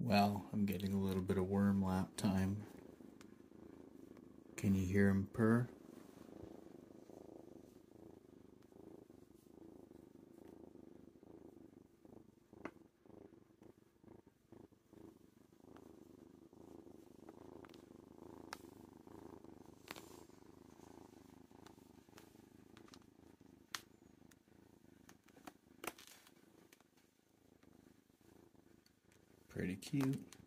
Well, I'm getting a little bit of worm lap time. Can you hear him purr? Pretty cute.